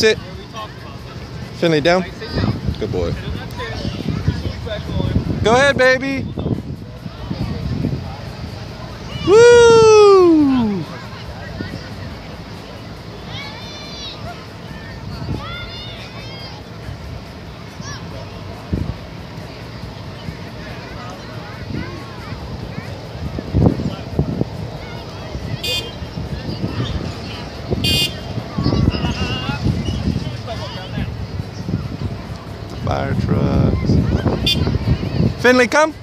sit. Finley, down. Good boy. Go ahead, baby. Woo! Finley, come.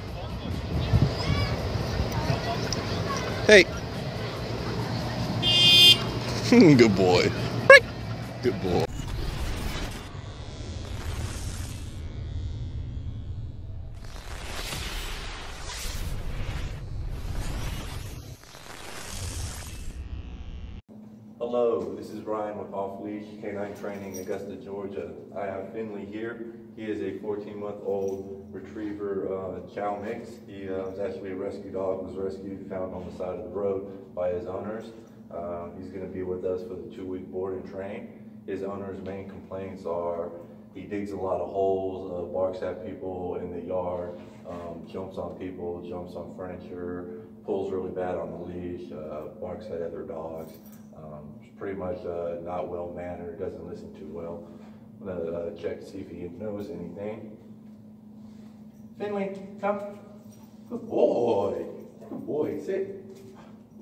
Hey. Good boy. Good boy. Hello, this is Ryan with Off Leash Canine Training, Augusta, Georgia. I have Finley here. He is a 14-month-old retriever uh, chow mix. He uh, was actually a rescue dog, was rescued, found on the side of the road by his owners. Um, he's going to be with us for the two-week board and train. His owner's main complaints are he digs a lot of holes, uh, barks at people in the yard, um, jumps on people, jumps on furniture, pulls really bad on the leash, uh, barks at other dogs. Um, pretty much uh, not well mannered, doesn't listen too well. I'm gonna uh, check to see if he knows anything. Finley, come. Good boy. Good boy. Sit.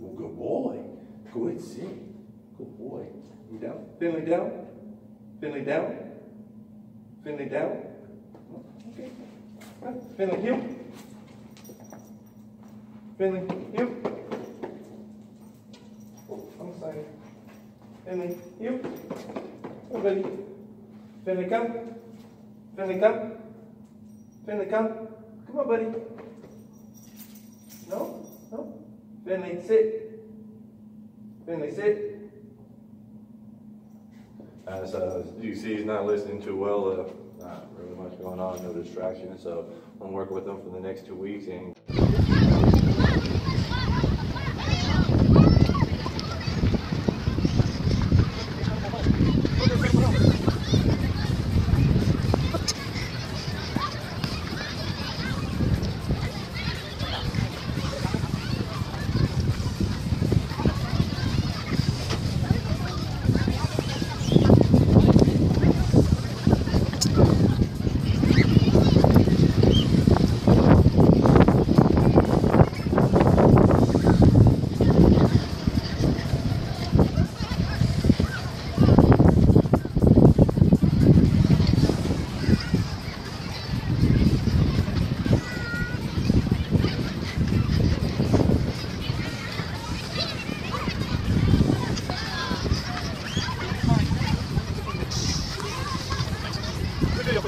Oh, good boy. Good sit. Good boy. You down? Finley down. Finley down. Finley down. Okay. Finley heel. Finley heel. Finley heel. Oh, buddy. Finley come. Come. Come. Come on, buddy. No? No? Finley, sit. Finley, sit. As uh, you see, he's not listening too well. Uh, not really much going on, no distraction. So I'm working with him for the next two weeks. And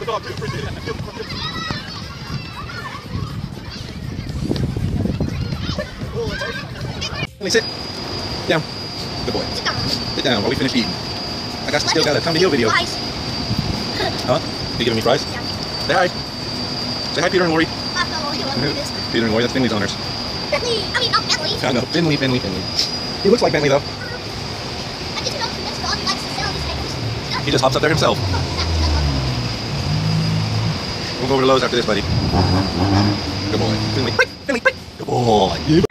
Finley, sit. Down. Good boy. Sit down while we finish eating. I got still got a Tommy Hill video. Fries. Huh? You giving me fries? Say hi. Say hi, Peter and Lori. Buffalo, you want to do this? Peter and Lori, that's Finley's owners. Bentley, I mean, not Bentley. I know. Finley, Finley, Finley. He looks like Finley, though. I just know this dog likes to sell these things. He just hops up there himself. We'll go over to Lowe's after this, buddy. Good boy. Finley. Quick, Finley, quick. Good boy. Yeah.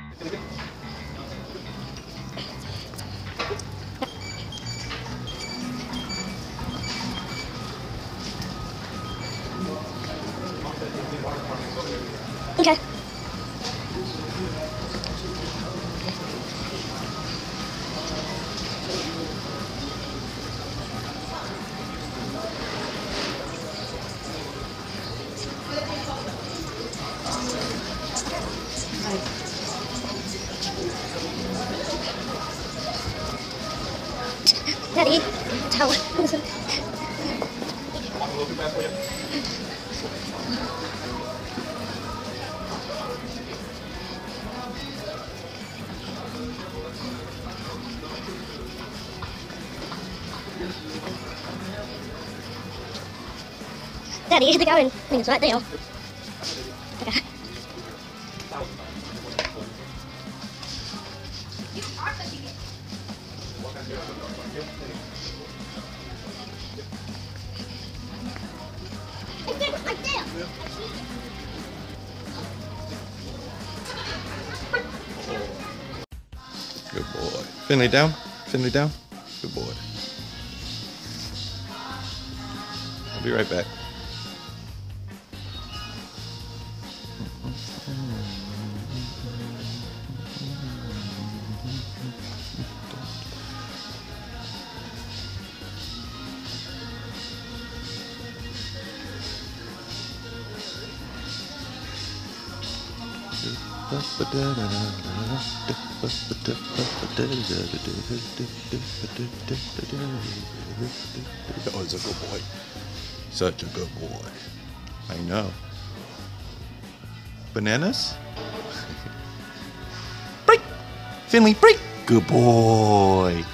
Okay. Daddy, towel. Daddy, the going thing's right there. Good boy. Finley down. Finley down. Good boy. I'll be right back. Oh, he's a good boy. Such a good boy. I know. Bananas? break! Finley, break! Good boy.